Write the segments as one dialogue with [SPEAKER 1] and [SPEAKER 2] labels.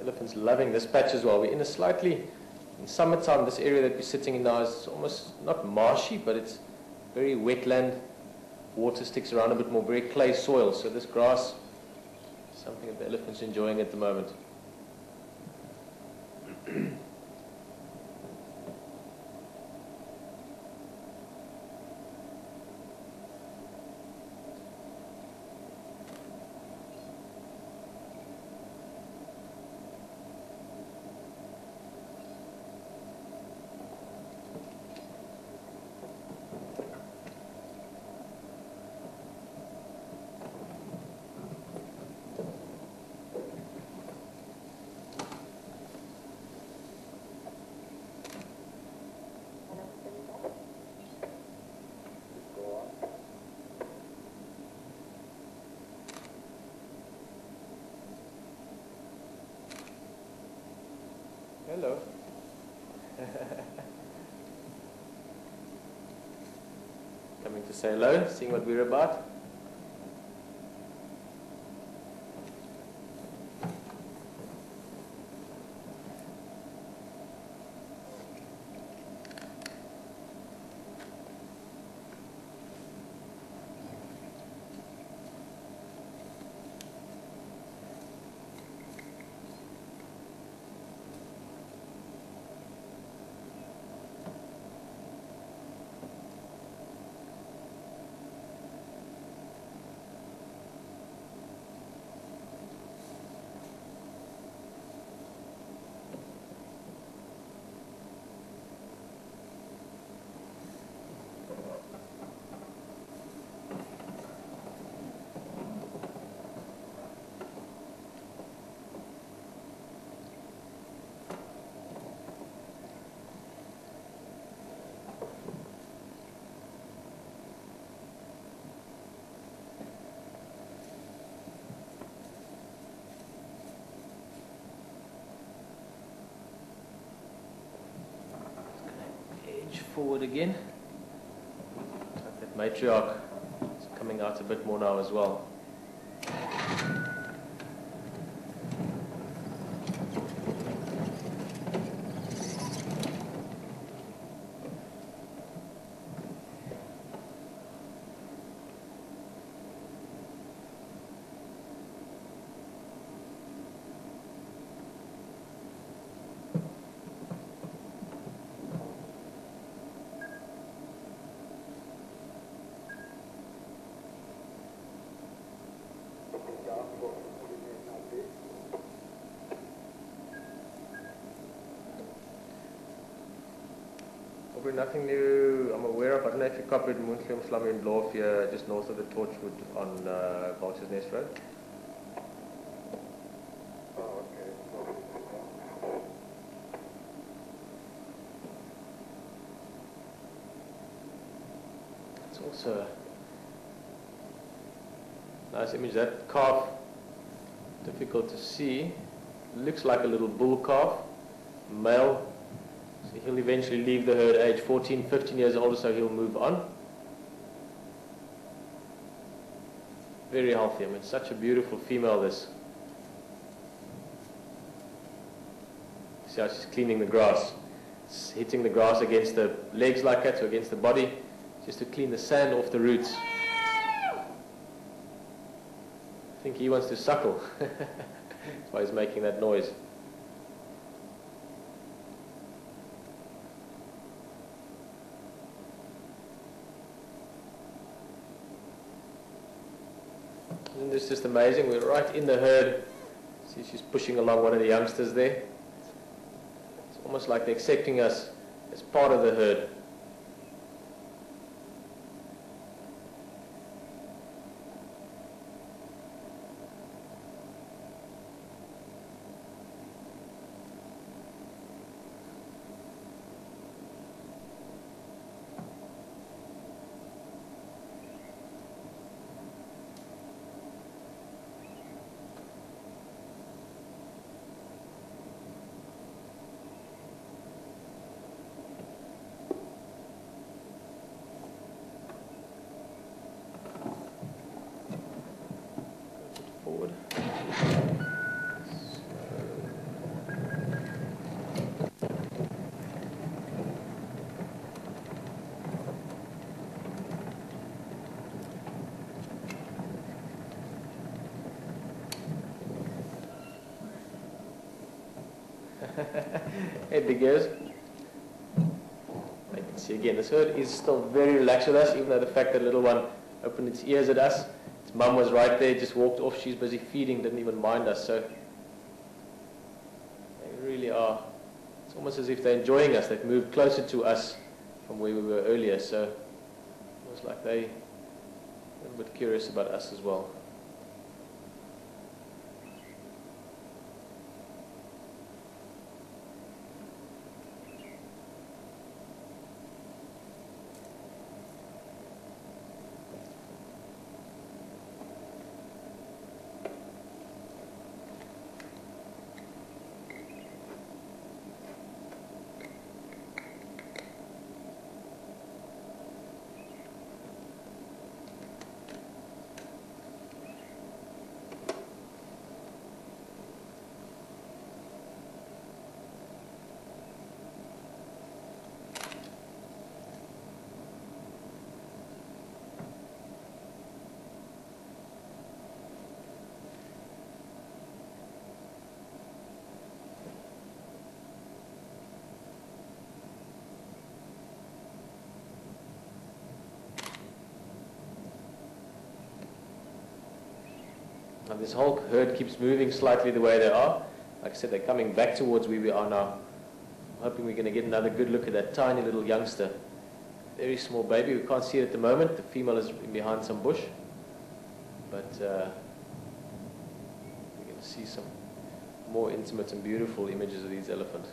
[SPEAKER 1] Elephant's loving this patch as well. We're in a slightly, in summertime, this area that we're sitting in now is almost not marshy, but it's very wetland. Water sticks around a bit more, very clay soil. So this grass something that the elephant's enjoying at the moment. Hello. Coming to say hello, seeing what we're about. Forward again. That matriarch is coming out a bit more now as well. Probably nothing new I'm aware of. I don't know if you copied Moonfilm Slumber in here, just north of the Torchwood on uh, Vulture's Nest Road. It's also a nice image. That calf, difficult to see, looks like a little bull calf, male. So he'll eventually leave the herd age 14, 15 years old, so he'll move on. Very healthy. I mean, such a beautiful female, this. See how she's cleaning the grass. It's hitting the grass against the legs like that, so against the body, just to clean the sand off the roots. I think he wants to suckle. That's why he's making that noise. Isn't this just amazing? We're right in the herd. See, she's pushing along one of the youngsters there. It's almost like they're accepting us as part of the herd. Hey, big ears. I can see again, this herd is still very relaxed with us, even though the fact that little one opened its ears at us. Its mum was right there, just walked off. She's busy feeding, didn't even mind us. So they really are. It's almost as if they're enjoying us. They've moved closer to us from where we were earlier. So it was like they were a little bit curious about us as well. This whole herd keeps moving slightly the way they are. Like I said, they're coming back towards where we are now. I'm hoping we're going to get another good look at that tiny little youngster. Very small baby. We can't see it at the moment. The female is behind some bush. But uh, we're going to see some more intimate and beautiful images of these elephants.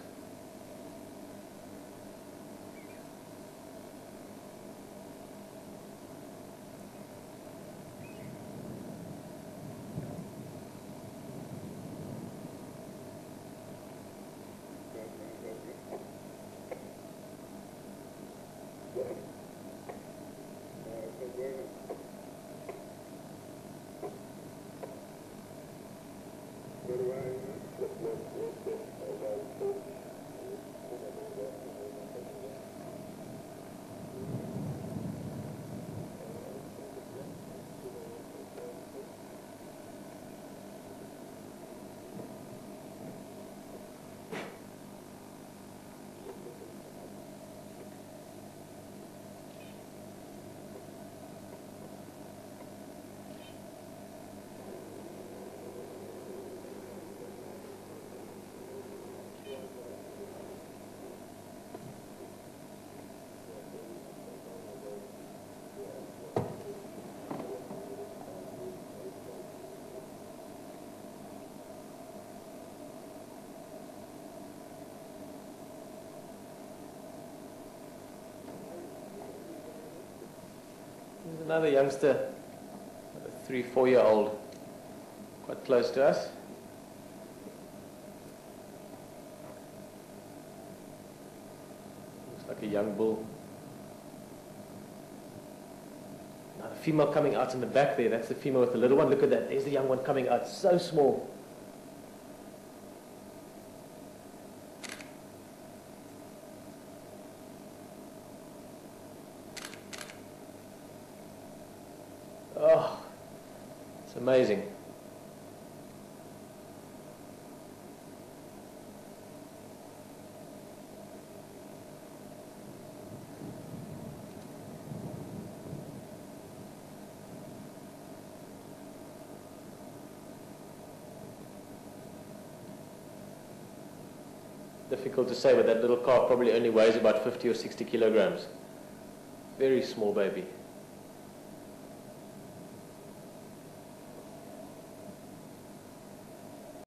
[SPEAKER 1] There's another youngster, a three, four year old, quite close to us. Looks like a young bull. Now the female coming out in the back there, that's the female with the little one. Look at that, there's the young one coming out, so small. Amazing. Difficult to say, but that little calf probably only weighs about 50 or 60 kilograms. Very small baby.